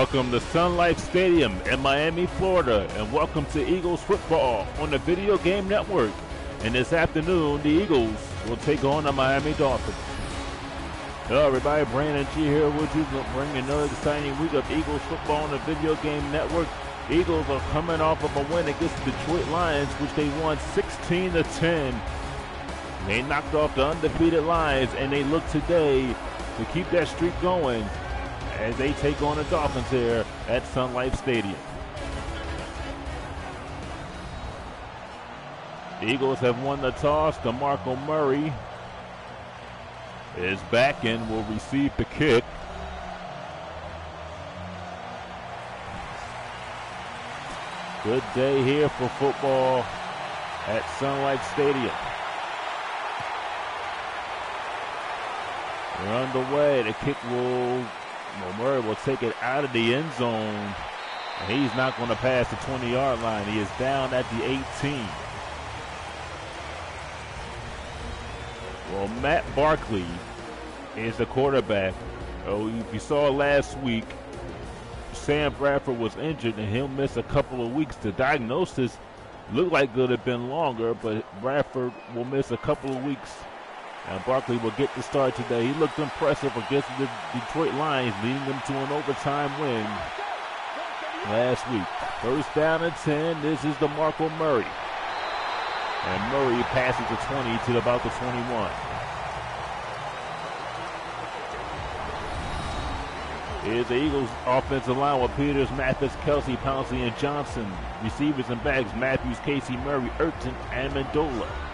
Welcome to Sun Life Stadium in Miami, Florida, and welcome to Eagles football on the Video Game Network. And this afternoon, the Eagles will take on the Miami Dolphins. Hello, everybody. Brandon G here with you, bringing another exciting week of Eagles football on the Video Game Network. Eagles are coming off of a win against the Detroit Lions, which they won 16 to 10. They knocked off the undefeated Lions, and they look today to keep that streak going as they take on the Dolphins here at Sun Life Stadium. Eagles have won the toss. DeMarco Murray is back and will receive the kick. Good day here for football at Sun Life Stadium. We're underway. The kick will, Murray will take it out of the end zone. And he's not going to pass the 20 yard line. He is down at the 18. Well, Matt Barkley is the quarterback. Oh, if you saw last week, Sam Bradford was injured and he'll miss a couple of weeks. The diagnosis looked like it could have been longer, but Bradford will miss a couple of weeks. And Barkley will get the start today. He looked impressive against the Detroit Lions, leading them to an overtime win last week. First down and 10. This is DeMarco Murray. And Murray passes the 20 to about the 21. Here's the Eagles offensive line with Peters, Mathis, Kelce, Pouncey, and Johnson. Receivers and backs, Matthews, Casey, Murray, Urton, and Mendola.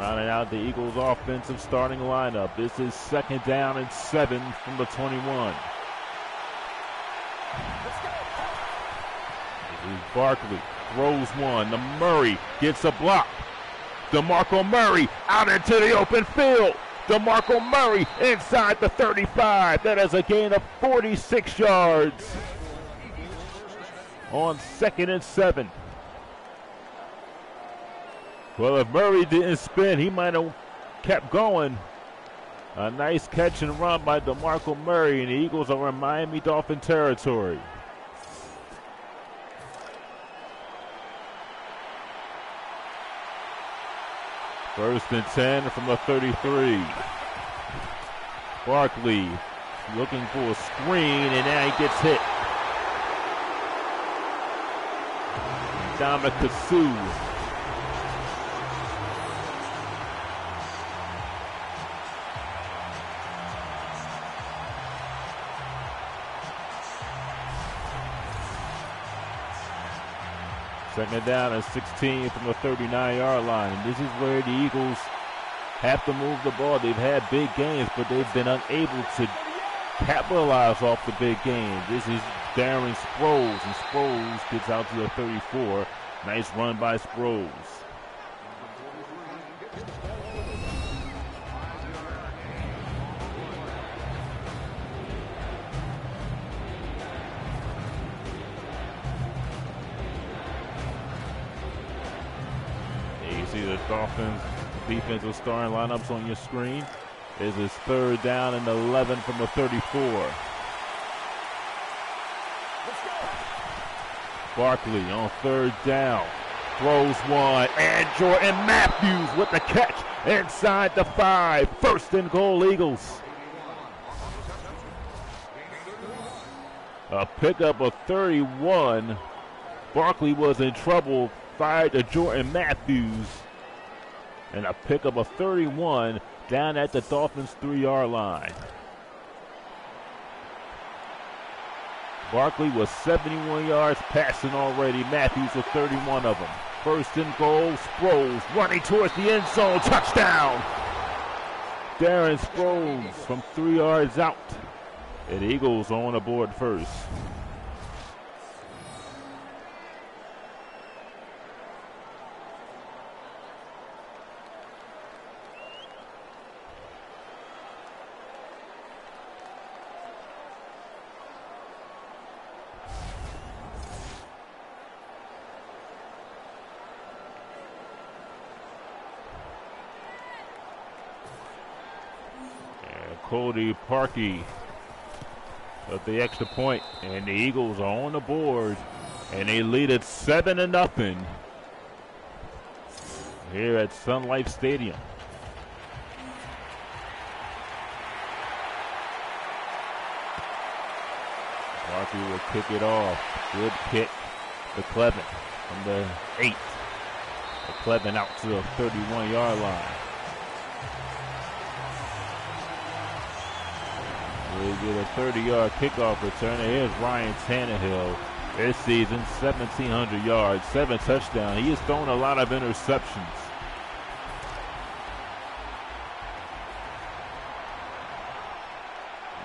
Rounding out the Eagles offensive starting lineup. This is second down and seven from the 21. This is Barkley throws one. The Murray gets a block. DeMarco Murray out into the open field. DeMarco Murray inside the 35. That is a gain of 46 yards on second and seven. Well, if Murray didn't spin, he might have kept going. A nice catch and run by DeMarco Murray, and the Eagles are in Miami Dolphin territory. First and 10 from the 33. Barkley looking for a screen, and now he gets hit. Ndamukong Suh Second down and 16 from the 39 yard line. And this is where the Eagles have to move the ball. They've had big games, but they've been unable to capitalize off the big game. This is Darren Sproles, and Sproles gets out to the 34. Nice run by Sproles. Defensive starting lineups on your screen. This is third down and 11 from the 34. Barkley on third down. Throws one. And Jordan Matthews with the catch inside the five. First and goal, Eagles. A pickup of 31. Barkley was in trouble. Fired to Jordan Matthews and a pickup of 31 down at the Dolphins three yard line. Barkley was 71 yards passing already. Matthews with 31 of them. First and goal, Sproles running towards the end zone. Touchdown! Darren Sproles from three yards out. And Eagles on the board first. Cody Parkey of the extra point, and the Eagles are on the board, and they lead it seven to nothing here at Sun Life Stadium. Barkley will kick it off. Good kick to Clevin from the eight. Clevin out to the 31 yard line. We get a 30 yard kickoff return. here's Ryan Tannehill. This season, 1,700 yards, seven touchdowns. He has thrown a lot of interceptions.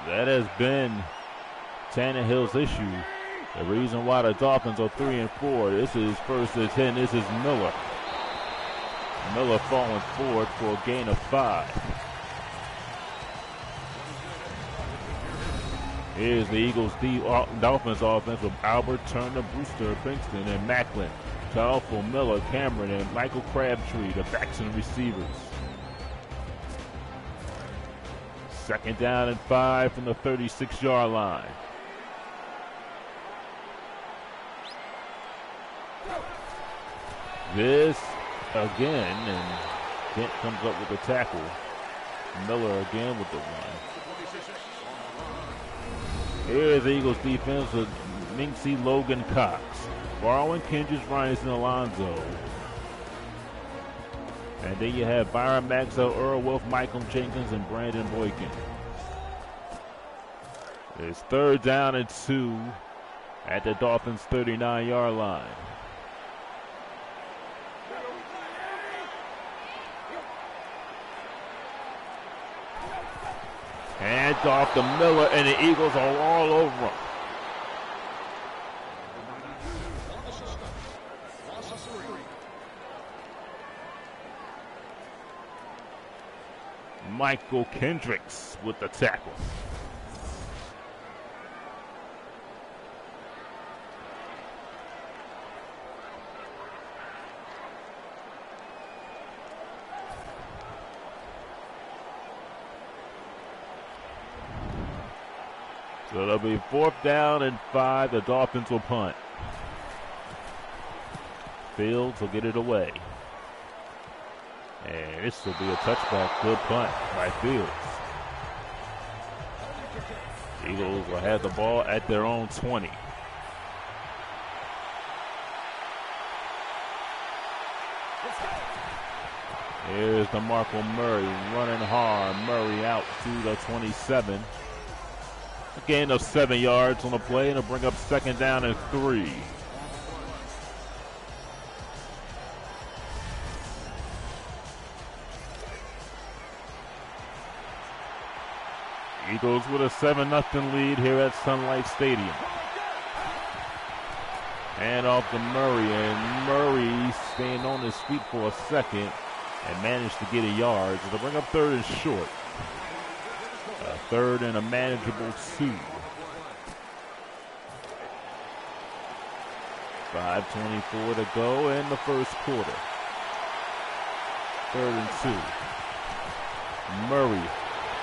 That has been Tannehill's issue. The reason why the Dolphins are three and four. This is first and ten. This is Miller. Miller falling forward for a gain of five. Here's the Eagles D uh, Dolphins offense with Albert, Turner, Brewster, Pinkston, and Maclin. for Miller, Cameron, and Michael Crabtree, the backs and receivers. Second down and five from the 36 yard line. This again, and Kent comes up with the tackle. Miller again with the run. Here's Eagles defense with Minksy Logan Cox. Barwin Kendricks, Ryan and Alonso. And then you have Byron Maxwell, Earl Wolff, Michael Jenkins, and Brandon Boykin. It's third down and two at the Dolphins' 39 yard line. Hands off to Miller, and the Eagles are all over him. Mychal Kendricks with the tackle. So it'll be fourth down and five. The Dolphins will punt. Fields will get it away. And this will be a touchback. Good punt by Fields. Eagles will have the ball at their own 20. Here's DeMarco Murray running hard. Murray out to the 27. A gain of seven yards on the play, and it'll bring up second down and three. Eagles with a 7 0 lead here at Sun Life Stadium. And off to Murray, and Murray staying on his feet for a second and managed to get a yard. So they bring up third and short. Third and a manageable two. 5.24 to go in the first quarter. Third and two. Murray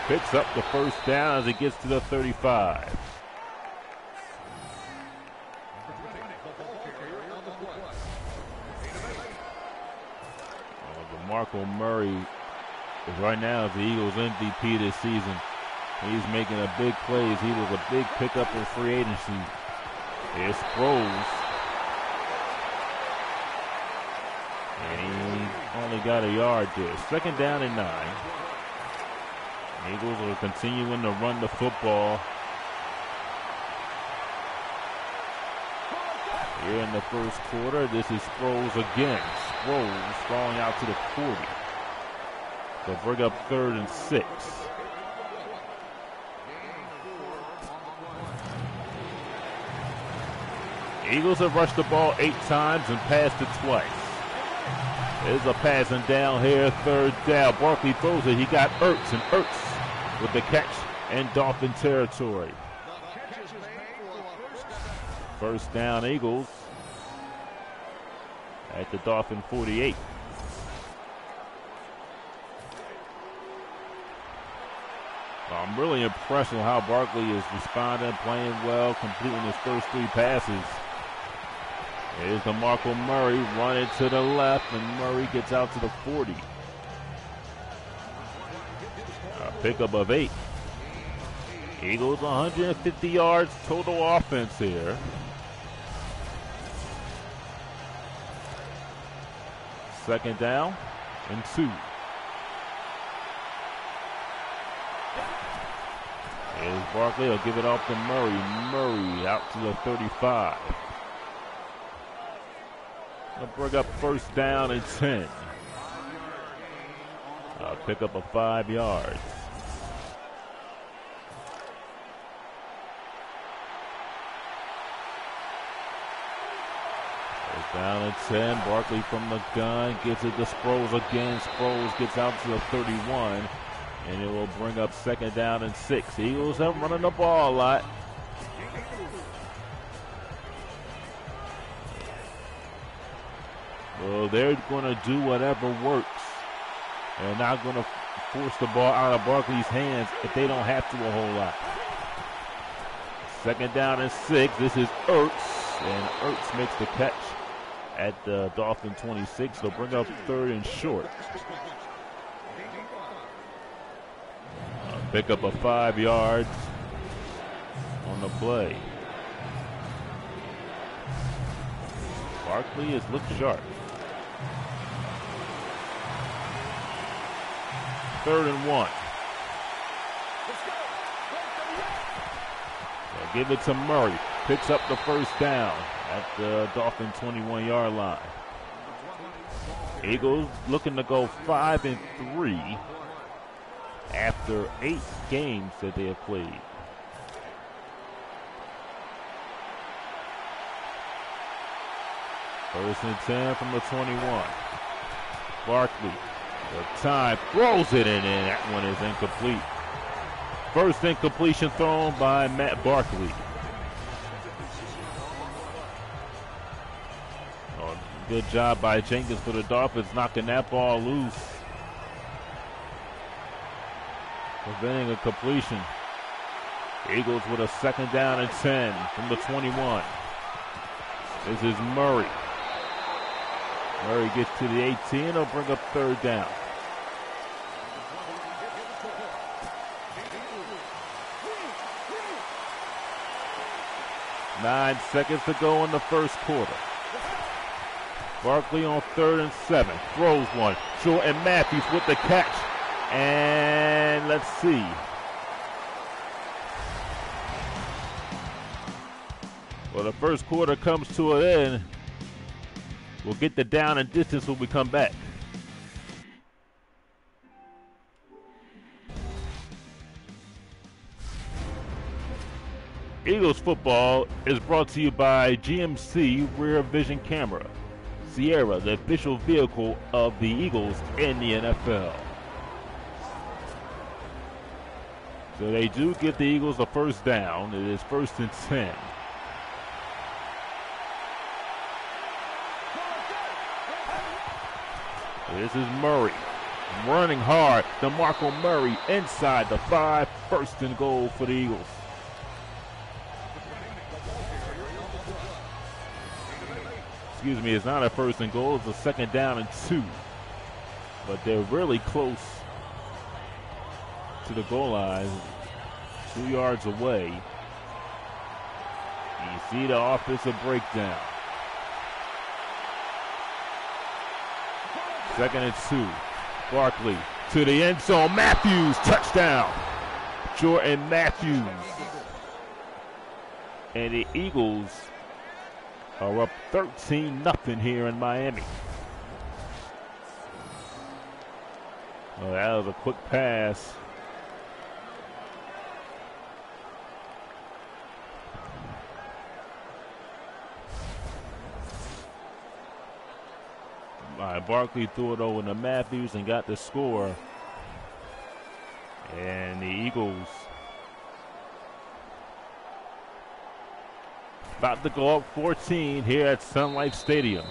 picks up the first down as he gets to the 35. Uh, Marco Murray is right now the Eagles MVP this season. He's making a big plays. He was a big pickup in free agency. It's Sproles. And he only got a yard there. Second down and nine. Eagles are continuing to run the football. Here in the first quarter, this is Sproles again. Sproles falling out to the 40. They'll bring up third and six. Eagles have rushed the ball eight times and passed it twice. There's a passing down here, third down. Barkley throws it. He got Ertz, and Ertz with the catch in Dolphin territory. First down, Eagles at the Dolphin 48. I'm really impressed with how Barkley is responding, playing well, completing his first three passes. Here's DeMarco Murray running to the left, and Murray gets out to the 40. A pickup of eight. Eagles 150 yards total offense here. Second down and two. Is Barkley will give it off to Murray. Murray out to the 35. Bring up first down and 10. Uh, pick up a five yards. Down and 10. Barkley from the gun gets it to Sproles again. Sproles gets out to the 31. And it will bring up second down and six. Eagles have running the ball a lot. Well, they're going to do whatever works. They're not going to force the ball out of Barkley's hands if they don't have to a whole lot. Second down and six. This is Ertz, and Ertz makes the catch at the Dolphin 26. They'll bring up third and short. Pick up a five yards on the play. Barkley has looked sharp. Third and one. They'll give it to Murray. Picks up the first down at the Dolphin 21 yard line. Eagles looking to go five and three after eight games that they have played. First and 10 from the 21. Barkley, the time, throws it in, and that one is incomplete. First incompletion thrown by Matt Barkley. Oh, good job by Jenkins for the Dolphins knocking that ball loose. preventing a completion. Eagles with a second down and 10 from the 21. This is Murray. Murray gets to the 18. He'll bring up third down. Nine seconds to go in the first quarter. Barkley on third and seven. Throws one. Short and Matthews with the catch. And let's see. Well, the first quarter comes to an end. We'll get the down and distance when we come back. Eagles football is brought to you by GMC Rear Vision Camera. Sierra, the official vehicle of the Eagles in the NFL. So they do get the Eagles a first down. It is first and 10. This is Murray running hard. DeMarco Murray inside the five. First and goal for the Eagles. Excuse me, it's not a first and goal. It's a second down and two. But they're really close to the goal line, two yards away. You see the offensive breakdown. Second and two. Barkley to the end zone. Matthews, touchdown. Jordan Matthews. And the Eagles are up 13 nothing here in Miami. Well, that was a quick pass Barkley threw it over to Matthews and got the score. And the Eagles about to go up 14 here at Sun Life Stadium.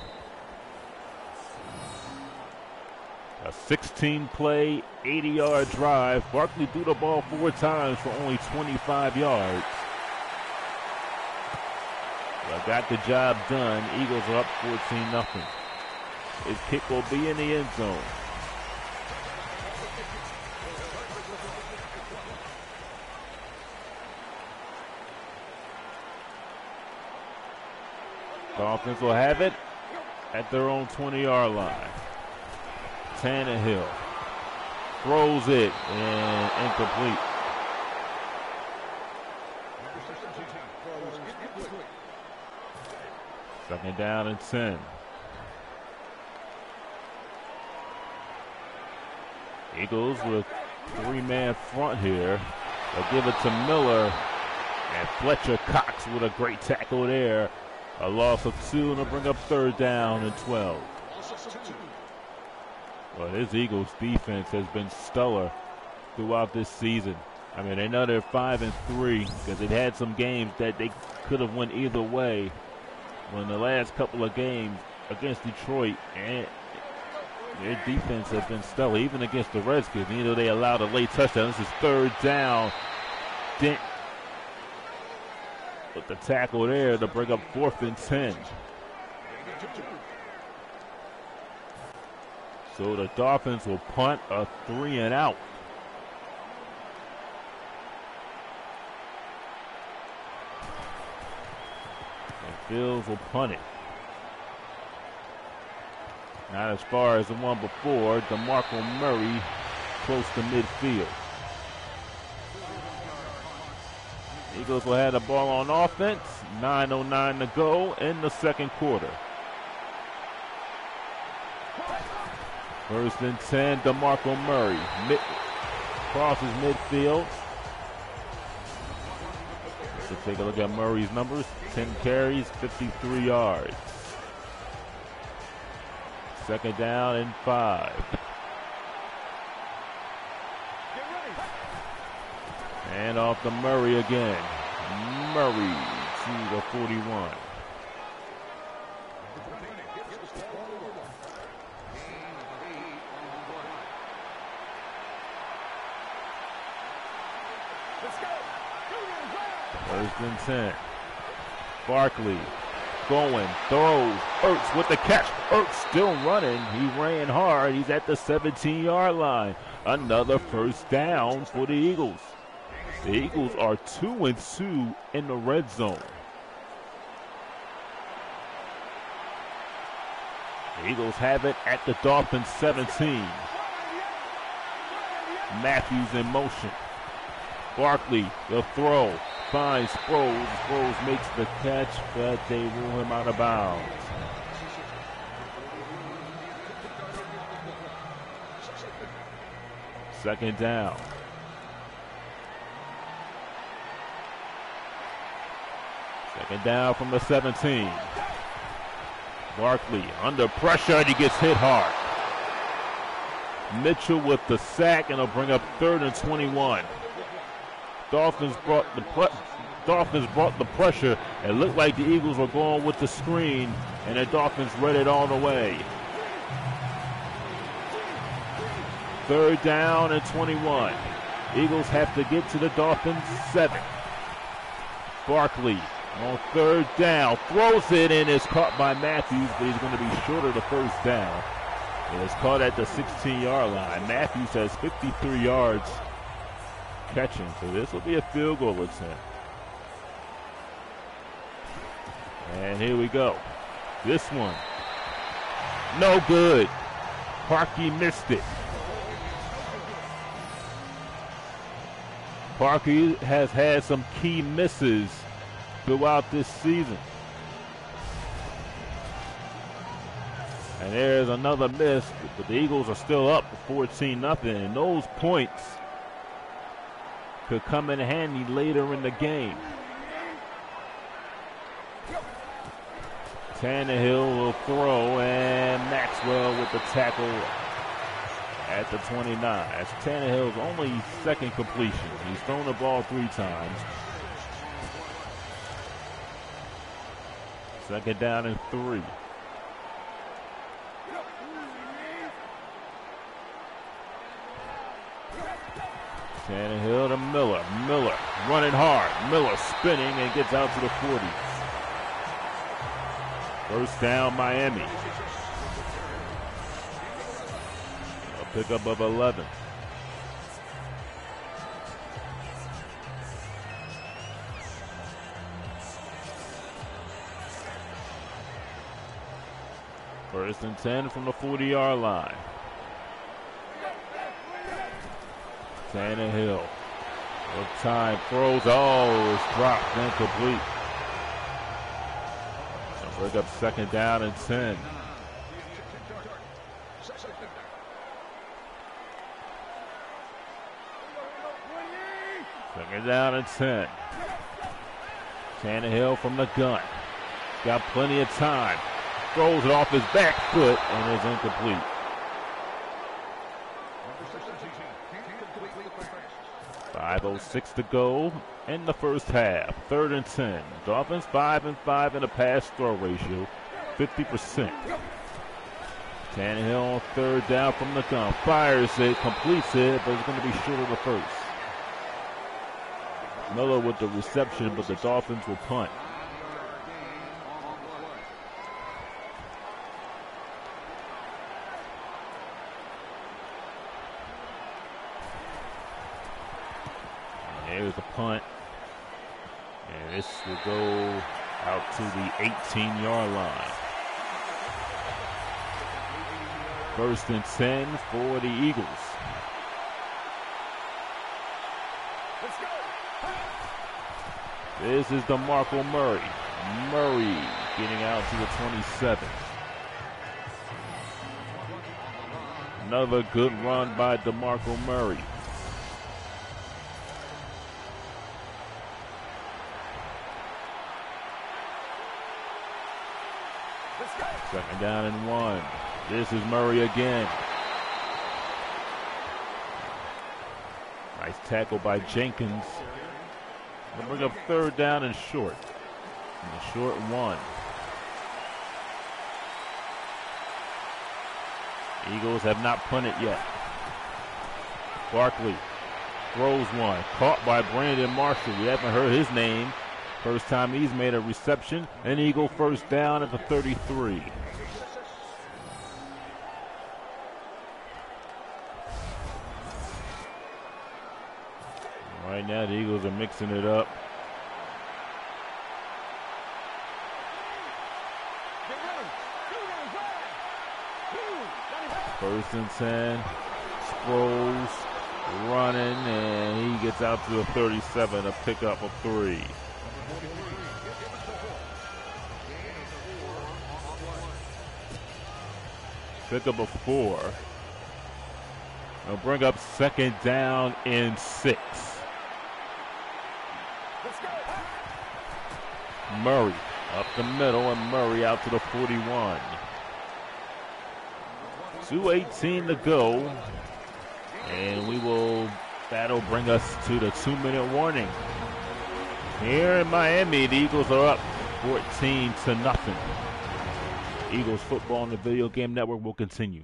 A 16 play, 80 yard drive. Barkley threw the ball four times for only 25 yards. But got the job done. Eagles are up 14 0. His kick will be in the end zone. Dolphins will have it at their own 20 yard line. Tannehill throws it and incomplete. Second down and 10. Eagles with three-man front here. They'll give it to Miller. And Fletcher Cox with a great tackle there. A loss of two, and they'll bring up third down and 12. Well, this Eagles defense has been stellar throughout this season. I mean, they know they're five and three because they've had some games that they could have went either way. When the last couple of games against Detroit and their defense has been stellar, even against the Redskins. You know, they allowed a late touchdown. This is third down. Dent with the tackle there to bring up fourth and 10. So the Dolphins will punt a three and out. And Fields will punt it. Not as far as the one before. DeMarco Murray close to midfield. Eagles will have the ball on offense. 9.09 to go in the second quarter. First and 10, DeMarco Murray. Mid, crosses midfield. Let's take a look at Murray's numbers. 10 carries, 53 yards. Second down and five. And off to Murray again. Murray to the 41. First and 10. Barkley going, throws. Ertz with the catch. Ertz still running. He ran hard. He's at the 17 yard line. Another first down for the Eagles. The Eagles are 2 and 2 in the red zone. The Eagles have it at the Dolphins 17. Matthews in motion. Barkley, the throw, finds Sproles. Sproles makes the catch, but they rule him out of bounds. Second down. Second down from the 17. Barkley under pressure and he gets hit hard. Mitchell with the sack and he'll bring up third and 21. Dolphins brought the Dolphins brought the pressure. It looked like the Eagles were going with the screen, and the Dolphins read it all the way. Third down and 21. Eagles have to get to the Dolphins seven. Barkley on third down throws it and is caught by Matthews, but he's going to be short of the first down. It is caught at the 16-yard line. Matthews has 53 yards catching, so this will be a field goal attempt. And here we go. This one. No good. Parkey missed it. Parkey has had some key misses throughout this season. And there's another miss, but the Eagles are still up 14 nothing, and those points could come in handy later in the game. Tannehill will throw, and Maxwell with the tackle at the 29. That's Tannehill's only second completion. He's thrown the ball three times. Second down and three. Tannehill to Miller. Miller running hard. Miller spinning and gets out to the 40. First down, Miami. A pickup of 11. First and 10 from the 40 yard line. Tannehill. Of time throws. Oh, it's dropped incomplete. So break up second down and 10. Second down and 10. Tannehill from the gun. Got plenty of time throws it off his back foot and is incomplete. Five oh six to go in the first half. Third and ten. Dolphins five and five in a pass throw ratio, fifty percent. Tannehill on third down from the gun. Fires it, completes it, but it's going to be short of the first. Miller with the reception, but the Dolphins will punt. There's a punt. And this will go out to the 18 yard line. First and 10 for the Eagles. This is DeMarco Murray. Murray getting out to the 27. Another good run by DeMarco Murray. Second down and one. This is Murray again. Nice tackle by Jenkins. They'll bring up third down and short. And a short one. Eagles have not punted yet. Barkley throws one. Caught by Brandon Marshall. We haven't heard his name. First time he's made a reception. An Eagle first down at the 33. Right now, the Eagles are mixing it up. First and 10. Sproles running, and he gets out to the 37, a pickup of three. Pickup of four. They'll bring up second down in six. Murray up the middle and Murray out to the 41. 2.18 to go. And we will, that'll bring us to the two minute warning. Here in Miami, the Eagles are up 14 to nothing. Eagles football on the Video Game Network will continue.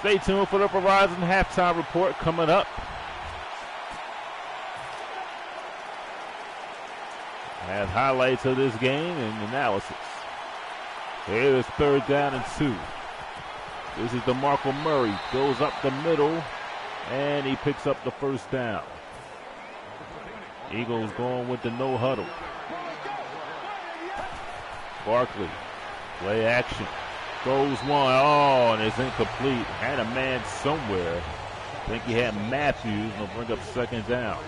stay tuned for the Verizon halftime report coming up. have highlights of this game and analysis. Here is third down and two. This is DeMarco Murray. Goes up the middle and he picks up the first down. Eagles going with the no huddle. Barkley, play action. Goes one. Oh, and it's incomplete. Had a man somewhere. I think he had Matthews. He'll bring up second down.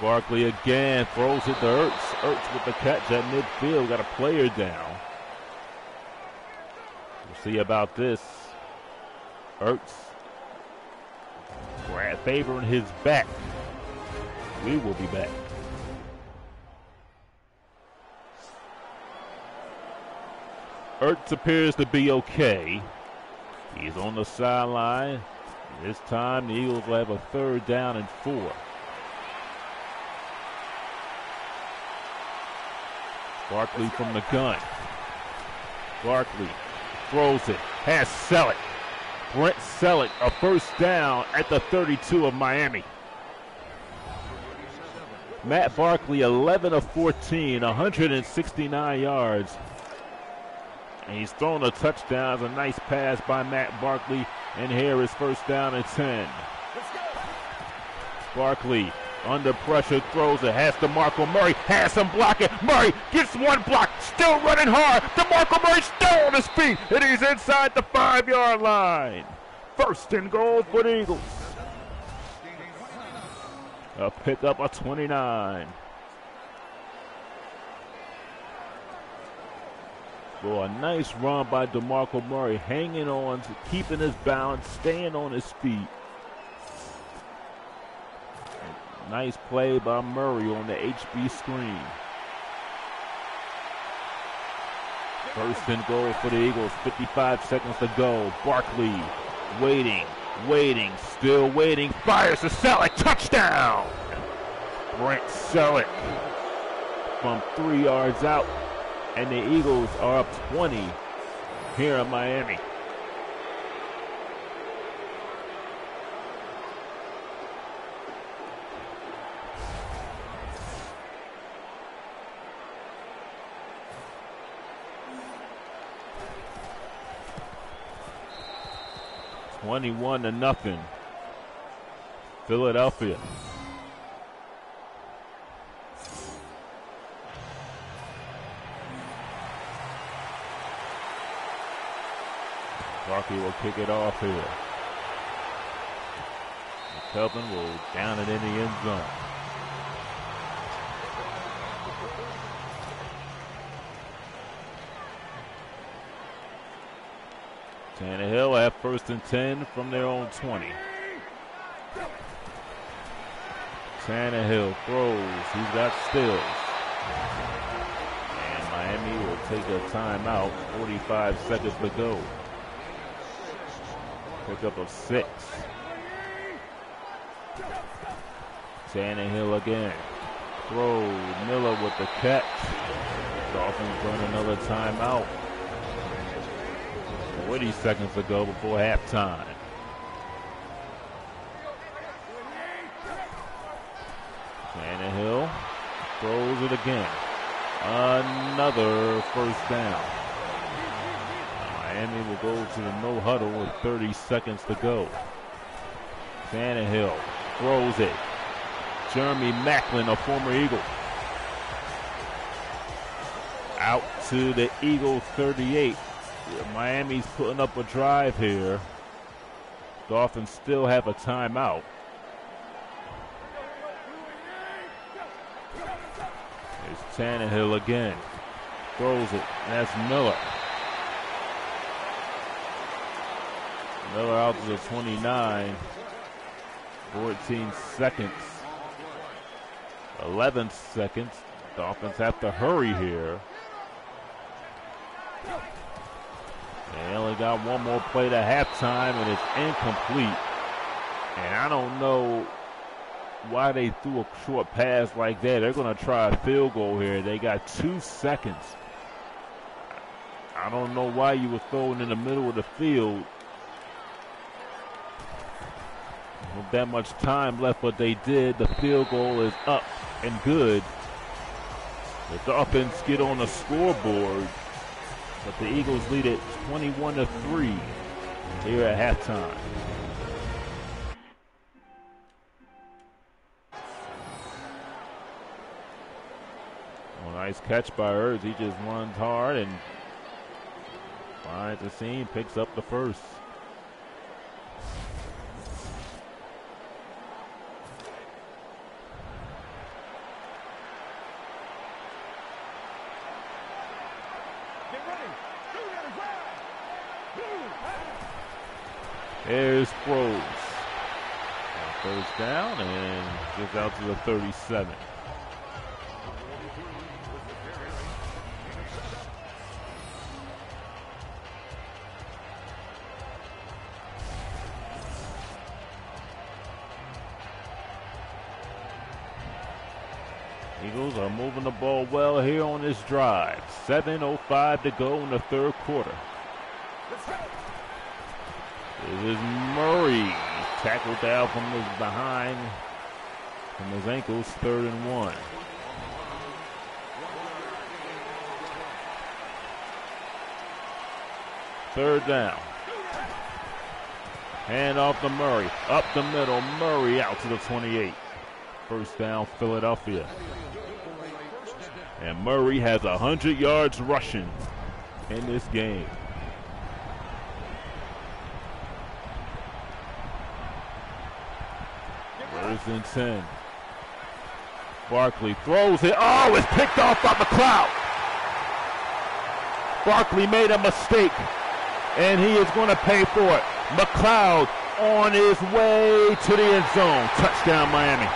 Barkley again throws it to Ertz. Ertz with the catch at midfield. Got a player down. We'll see about this. Ertz Brad favoring his back. We will be back. Ertz appears to be okay. He's on the sideline. This time the Eagles will have a third down and four. Barkley from the gun. Barkley throws it. Has Celek. Brent Celek, a first down at the 32 of Miami. Matt Barkley, 11 of 14, 169 yards. And he's thrown a touchdown. A nice pass by Matt Barkley. And here is first down and 10. Barkley under pressure throws it. Has DeMarco Murray. Has some blocking. Murray gets one block. Still running hard. DeMarco Murray still on his feet. And he's inside the five yard line. First and goal for the Eagles. A pickup of 29. For a nice run by DeMarco Murray, hanging on, keeping his balance, staying on his feet. Nice play by Murray on the HB screen. First and goal for the Eagles, 55 seconds to go. Barkley waiting, waiting, still waiting. Fires to Celek, touchdown! Brent Celek from three yards out, and the Eagles are up 20 here in Miami. 21 to nothing. Philadelphia. Barkley will kick it off here. Kelvin will down it in the end zone. Tannehill at first and 10 from their own 20. Tannehill throws. He's got Stills. And Miami will take a timeout. 45 seconds to go. Pick up of six. Tannehill again. Throws. Miller with the catch. Dolphins run another timeout. 40 seconds to go before halftime. Tannehill throws it again. Another first down. Miami will go to the no huddle with 30 seconds to go. Tannehill throws it. Jeremy Maclin, a former Eagle. Out to the Eagle 38. Miami's putting up a drive here. Dolphins still have a timeout. There's Tannehill again. Throws it. That's Miller. Miller out to the 29. 14 seconds. 11 seconds. Dolphins have to hurry here. They only got one more play to halftime, and it's incomplete. And I don't know why they threw a short pass like that. They're going to try a field goal here. They got two seconds. I don't know why you were throwing in the middle of the field with that much time left, but they did. The field goal is up and good. The Dolphins get on the scoreboard. But the Eagles lead it 21 to 3 here at halftime. Well, nice catch by Ertz. He just runs hard and finds the seam, picks up the first. There's Sproles. First down and gets out to the 37. Eagles are moving the ball well here on this drive. 7.05 to go in the third quarter. Is Murray. Tackled down from his behind, from his ankles, third and one. Third down. Hand off to Murray. Up the middle. Murray out to the 28. First down, Philadelphia. And Murray has 100 yards rushing in this game. First and 10. Barkley throws it. Oh, it's picked off by McLeod. Barkley made a mistake, and he is going to pay for it. McLeod on his way to the end zone. Touchdown, Miami.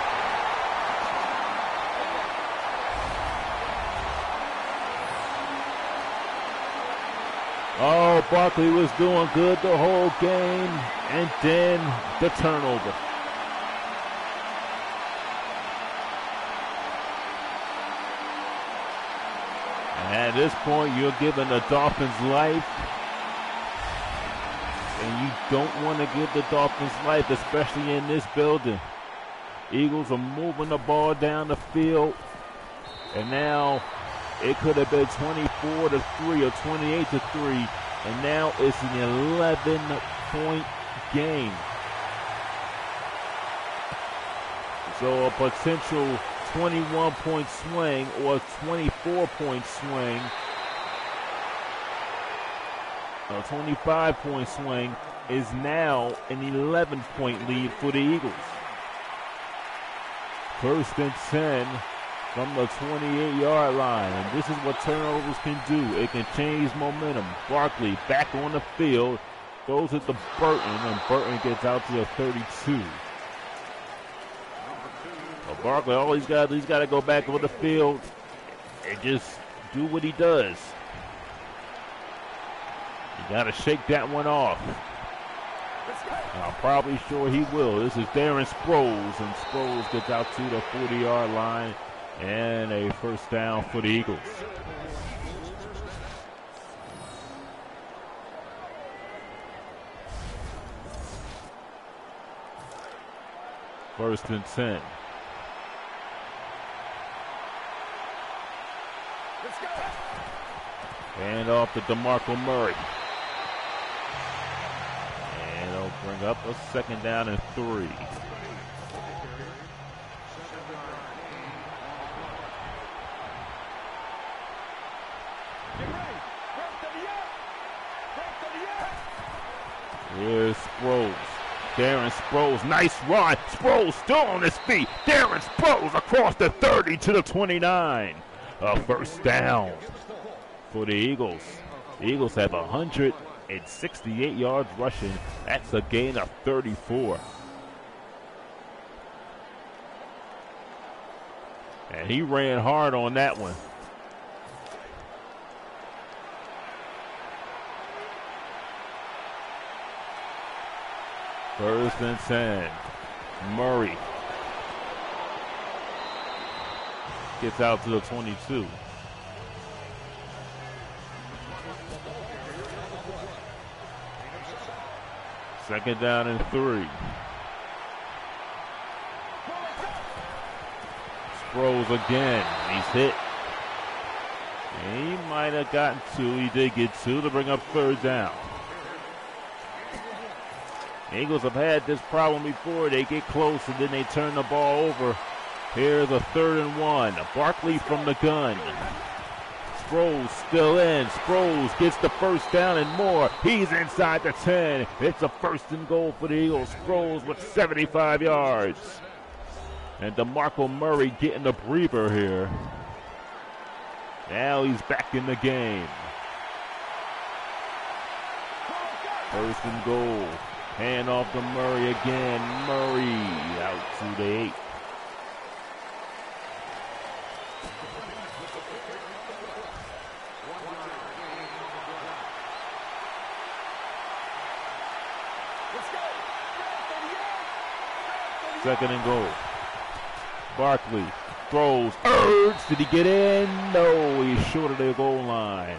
Oh, Barkley was doing good the whole game, and then the turnover. At this point, you're giving the Dolphins life. And you don't want to give the Dolphins life, especially in this building. Eagles are moving the ball down the field. And now it could have been 24 to 3 or 28 to 3. And now it's an 11 point game. So a potential 21 point swing or 24 point swing, a 25 point swing is now an 11 point lead for the Eagles. First and 10 from the 28 yard line. And this is what turnovers can do. It can change momentum. Barkley back on the field, throws it to Burton, and Burton gets out to the 32. Barkley, all he's got, he's got to go back on the field and just do what he does. You got to shake that one off. I'm probably sure he will. This is Darren Sproles, and Sproles gets out to the 40-yard line, and a first down for the Eagles. First and 10. And off to DeMarco Murray. And it'll bring up a second down and three. Here's Sproles. Darren Sproles, nice run. Sproles still on his feet. Darren Sproles across the 30 to the 29. A first down for the Eagles. The Eagles have 168 yards rushing. That's a gain of 34. And he ran hard on that one. First and 10. Murray gets out to the 22. Second down and three. Sproles again. He's hit. He might have gotten two. He did get two to bring up third down. Eagles have had this problem before. They get close and then they turn the ball over. Here's a third and one. Barkley from the gun. Sproles still in. Sproles gets the first down and more. He's inside the 10. It's a first and goal for the Eagles. Sproles with 75 yards. And DeMarco Murray getting the breather here. Now he's back in the game. First and goal. Hand off to Murray again. Murray out to the eight. Second and goal. Barkley throws. Ertz, did he get in? No, he's short of the goal line.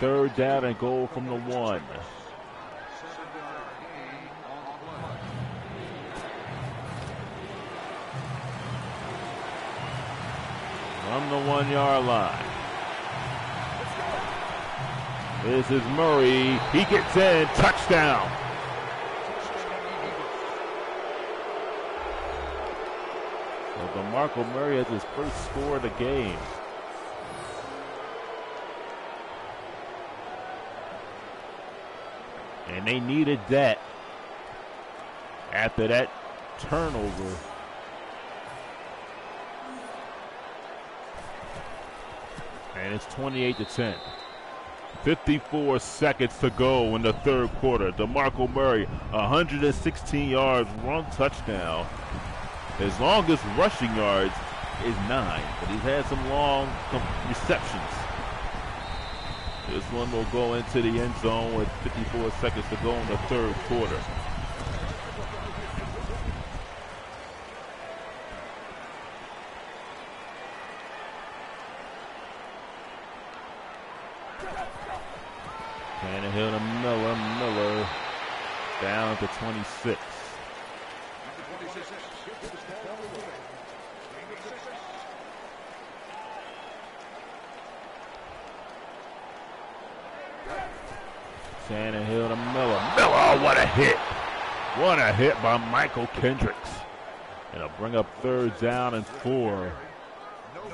Third down and goal from the one. From the one yard line. This is Murray. He gets in. Touchdown. So DeMarco Murray has his first score of the game. And they needed that after that turnover. And it's 28 to 10. 54 seconds to go in the third quarter. DeMarco Murray, 116 yards, one touchdown. His longest rushing yards is nine, but he's had some long receptions. This one will go into the end zone with 54 seconds to go in the third quarter. Tannehill to Miller. Miller down to 26. Tannehill to Miller. Miller, oh, what a hit. What a hit by Mychal Kendricks. And it'll bring up third down and four.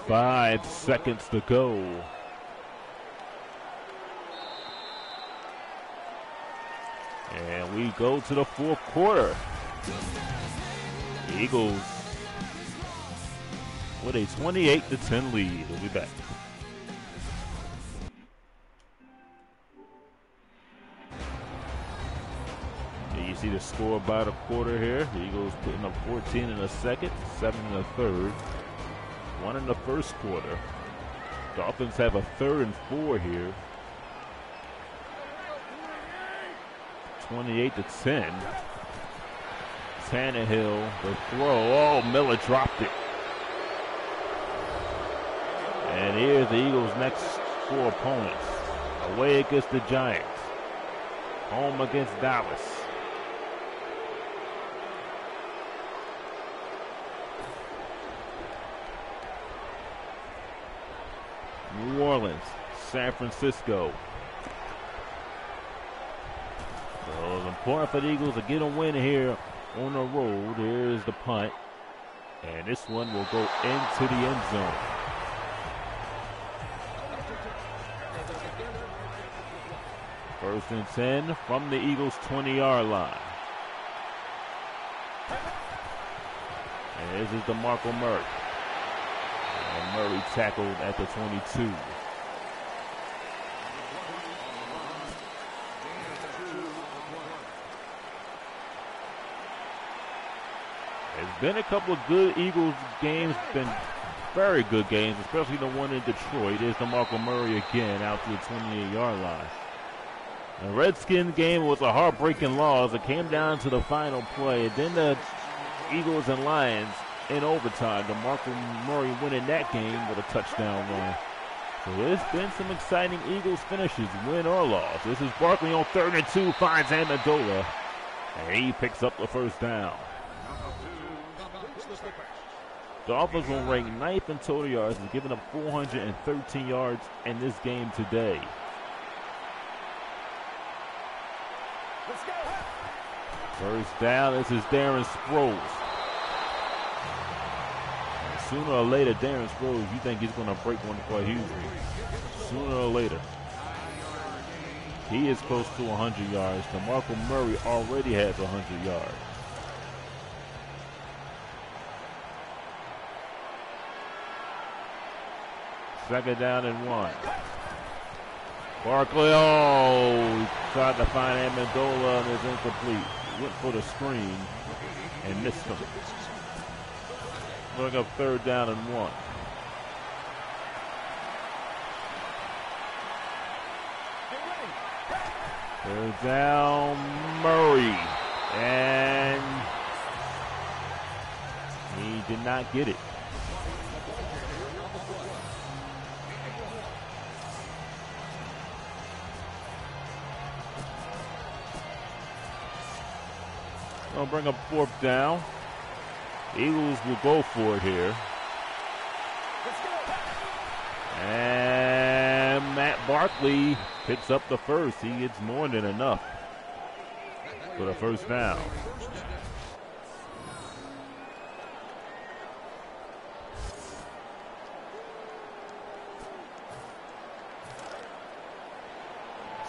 Five seconds to go. And we go to the fourth quarter. Eagles with a 28 to 10 lead. We'll be back. See the score about a quarter here. The Eagles putting up 14 in the second, 7 in the third, 1 in the first quarter. Dolphins have a third and 4 here. 28 to 10. Tannehill, the throw. Oh, Miller dropped it. And here's the Eagles' next four opponents. Away against the Giants. Home against Dallas. New Orleans, San Francisco, so it's important for the Eagles to get a win here on the road. Here's the punt. And this one will go into the end zone. First and 10 from the Eagles 20 yard line. And this is DeMarco Murray. Murray tackled at the 22. There's been a couple of good Eagles games, been very good games, especially the one in Detroit. There's DeMarco Murray again out to the 28-yard line. The Redskins game was a heartbreaking loss. It came down to the final play. Then the Eagles and Lions in overtime. DeMarco Murray winning that game with a touchdown run. So there's been some exciting Eagles finishes, win or loss. This is Barkley on third and two, finds Amendola, and he picks up the first down. Dolphins will rank ninth in total yards and giving up 413 yards in this game today. First down, this is Darren Sproles. Sooner or later, Darren Sproles, you think he's going to break one for Hughes. Sooner or later. He is close to 100 yards. DeMarco Murray already has 100 yards. Second down and one. Barkley, oh, tried to find Amendola and is incomplete. Went for the screen and missed him bring up third down and one. Third down, Murray. And he did not get it. I'll bring up fourth down. Eagles will go for it here. And Matt Barkley picks up the first. He gets more than enough for the first down.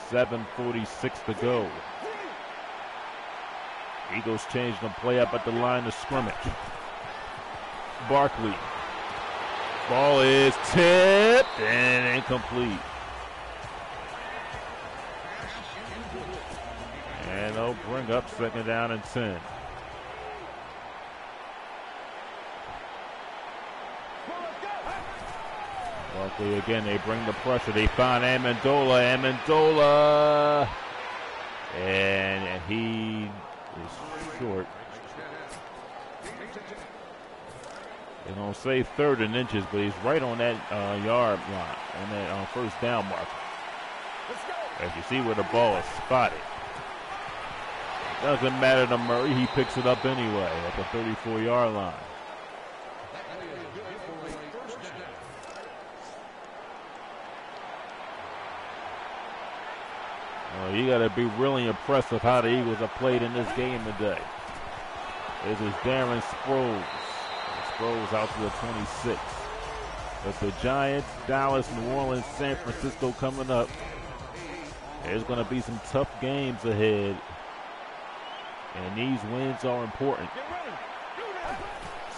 Seven forty-six to go. Eagles change the play up at the line of scrimmage. Barkley. Ball is tipped and incomplete. And they'll bring up second down and 10. Barkley again, they bring the pressure. They find Amendola. Amendola. And he is short. They're going say third and inches, but he's right on that uh, yard line, on that uh, first down marker. As you see where the ball is spotted. Doesn't matter to Murray, he picks it up anyway at the 34 yard line. Well, you got to be really impressed with how the Eagles have played in this game today. This is Darren Sproles. Sproles out to the 26. But the Giants, Dallas, New Orleans, San Francisco coming up. There's going to be some tough games ahead. And these wins are important.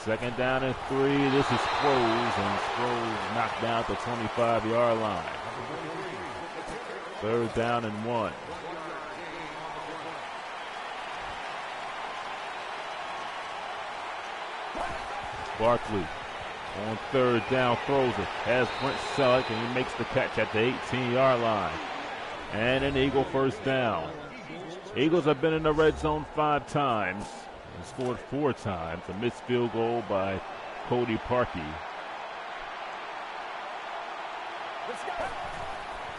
Second down and three. This is Sproles, and Sproles knocked down the 25 yard line. Third down and one. Barkley on third down throws it. Has Brent Celek and he makes the catch at the 18 yard line. And an Eagle first down. Eagles have been in the red zone five times and scored four times. A missed field goal by Cody Parkey.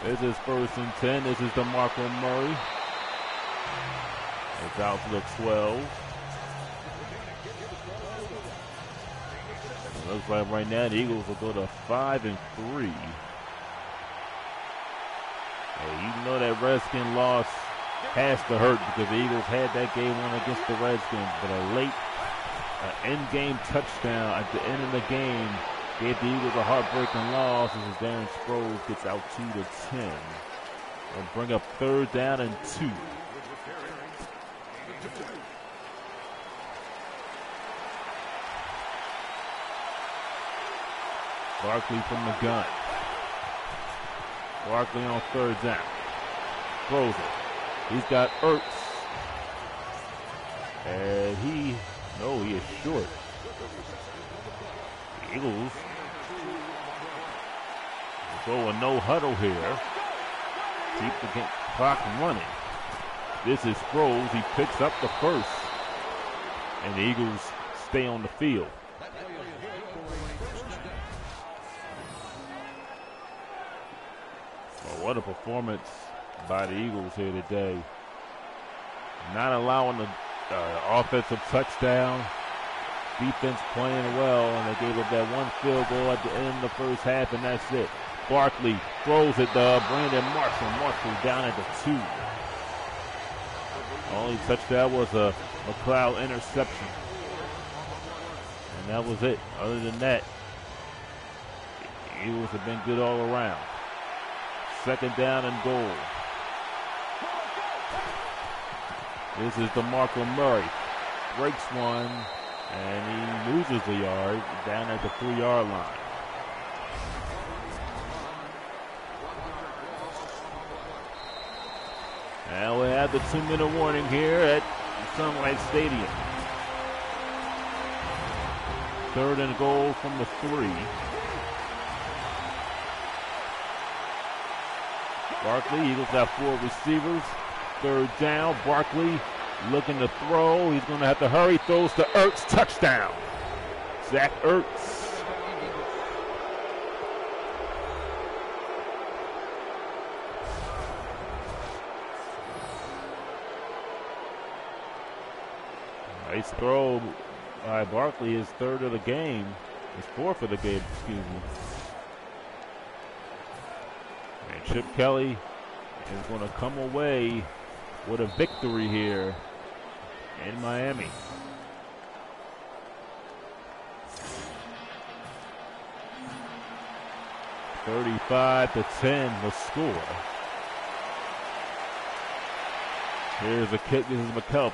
This is first and 10. This is DeMarco Murray. It's out to the 12. Looks like right now the Eagles will go to 5 and 3. Hey, even though that Redskin loss has to hurt because the Eagles had that game one against the Redskins, but a late uh, end-game touchdown at the end of the game Gave the Eagles a heartbreaking loss as Darren Sproles gets out 2 to 10. They'll bring up third down and two. Barkley from the gun. Barkley on third down. Throws it. He's got Ertz. And he, no, he is short. Eagles Go a no huddle here. Keep the clock running. This is Sproles. He picks up the first. And the Eagles stay on the field. What a performance by the Eagles here today. Not allowing the uh, offensive touchdown. Defense playing well, and they gave up that one field goal at the end of the first half, and that's it. Barkley throws it to Brandon Marshall. Marshall down at the two. Only touchdown was a McLeod interception. And that was it. Other than that, Eagles have been good all around. Second down and goal. This is DeMarco Murray. Breaks one, and he loses a yard down at the three-yard line. And we have the two-minute warning here at Sun Life Stadium. Third and goal from the three. Barkley, Eagles have four receivers. Third down, Barkley looking to throw. He's going to have to hurry. Throws to Ertz, touchdown. Zach Ertz. Nice throw by Barkley, his third of the game. His fourth of the game, excuse me. Chip Kelly is going to come away with a victory here in Miami. Thirty-five to ten, the score. Here's a kick. This is McKelvin.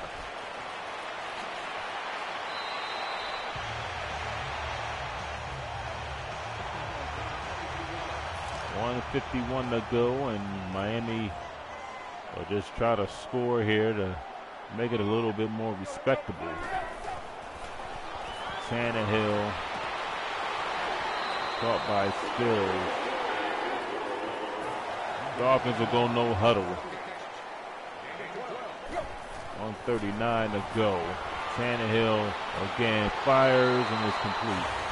151 to go, and Miami will just try to score here to make it a little bit more respectable. Tannehill caught by Stills. Dolphins will go no huddle. 139 to go. Tannehill again fires and is complete.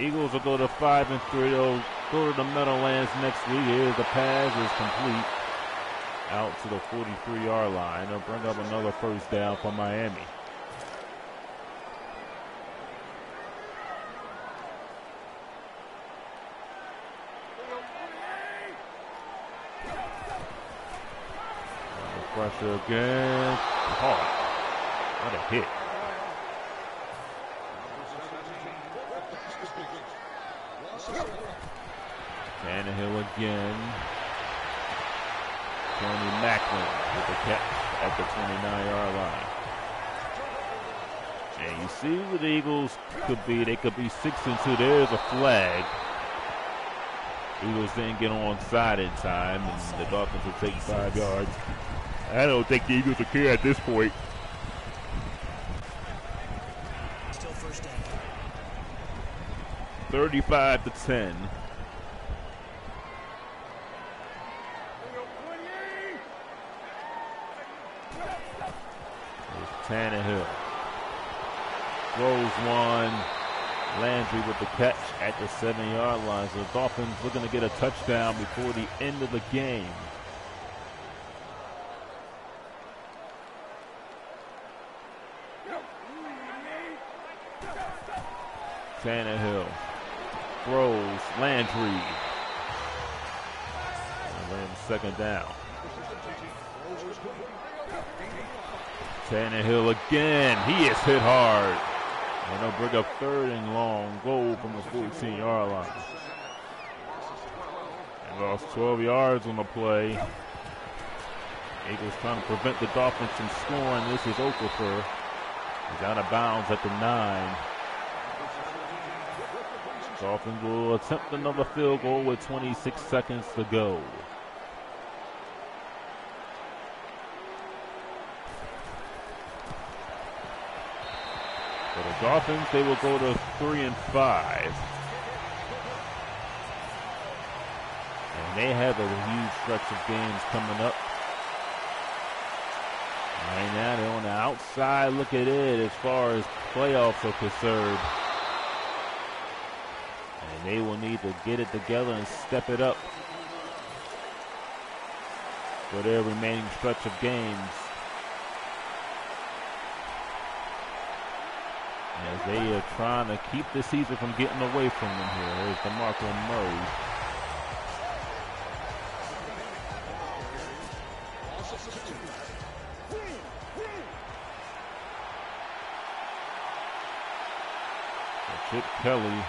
Eagles will go to five and three. They'll go to the Meadowlands next week. Here's the pass is complete out to the 43-yard line. They'll bring up another first down for Miami. Pressure again. Hard. What a hit. Tannehill again. Tony Macklin with the catch at the 29-yard line. And you see the Eagles could be. They could be six and two. There's a flag. Eagles didn't get on side in time, and the Dolphins will take five yards. I don't think the Eagles will care at this point. Still first down. 35 to 10. Tannehill. Throws one. Landry with the catch at the seven yard line. So the Dolphins looking to get a touchdown before the end of the game. Tannehill throws Landry. And then second down. Tannehill again. He is hit hard. And they'll bring up third and long goal from the 14 yard line. And lost 12 yards on the play. Eagles trying to prevent the Dolphins from scoring. This is Okafor. He's out of bounds at the nine. Dolphins will attempt another field goal with 26 seconds to go. Dolphins, they will go to three and five. And they have a huge stretch of games coming up. Right now, they're on the outside. Look at it as far as playoffs are concerned. And they will need to get it together and step it up for their remaining stretch of games. As they are trying to keep the season from getting away from them here. There's DeMarco Murray. Chip Kelly.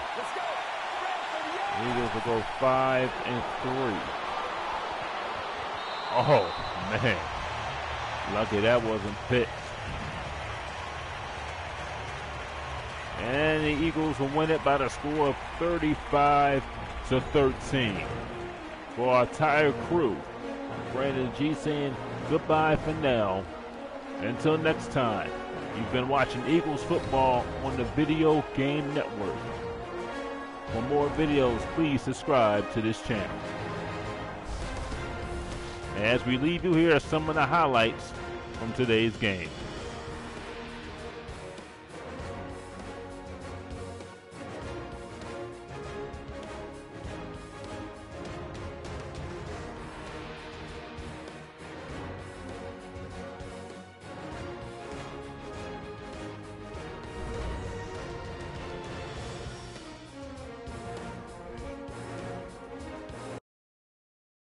Eagles will go five and three. Oh, man. Lucky that wasn't pitched. And the Eagles will win it by the score of 35 to 13. For our entire crew, Brandon G saying goodbye for now. Until next time, you've been watching Eagles football on the Video Game Network. For more videos, please subscribe to this channel. As we leave you here are some of the highlights from today's game.